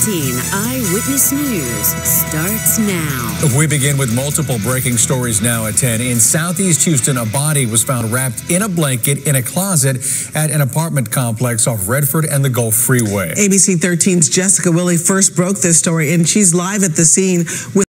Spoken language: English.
13 Eyewitness News starts now. We begin with multiple breaking stories now at 10. In Southeast Houston, a body was found wrapped in a blanket in a closet at an apartment complex off Redford and the Gulf Freeway. ABC 13's Jessica Willey first broke this story, and she's live at the scene with